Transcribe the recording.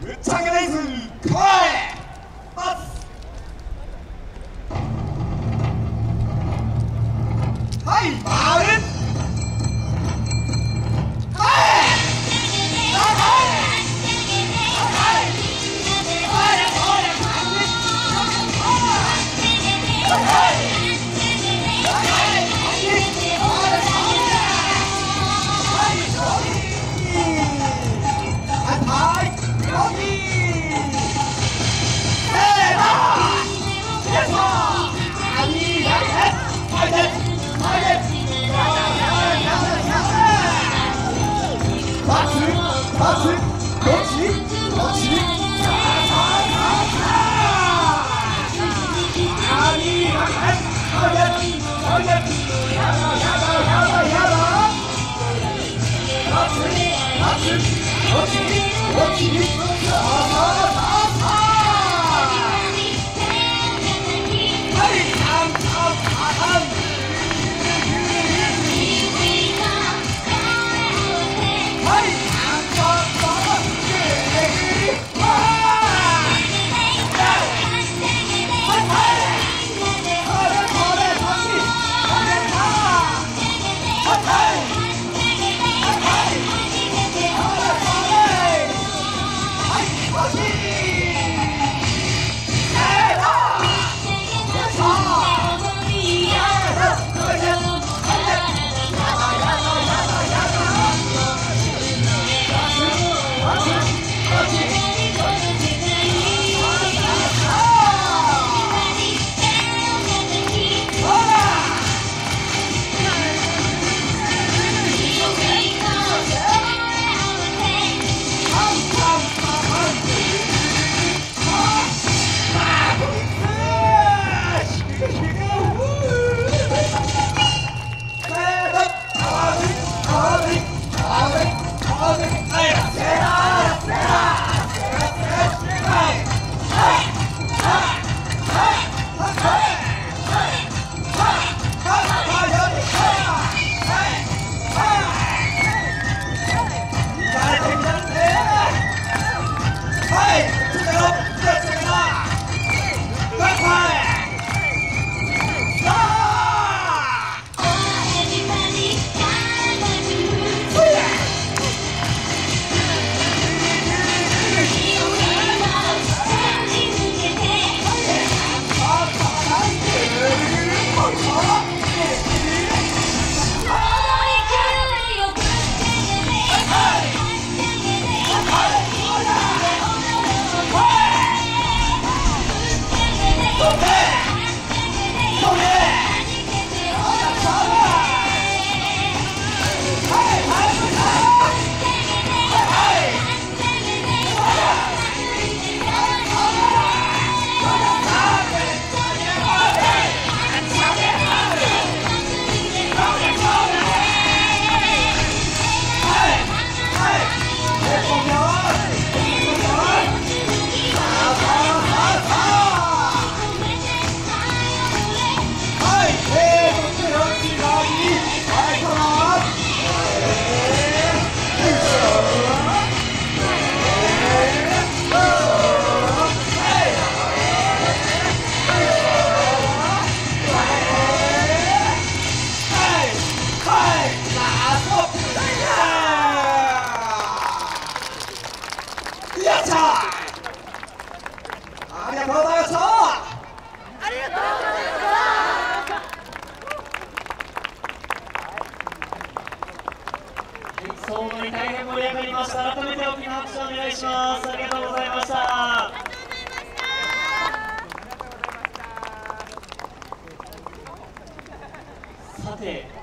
ぶっちゃけレイズ来いはい。明日後に後に Fuck! 回る総合に大変盛り上がりました改めて大きな拍手をお願いします。ありがとうございましたさて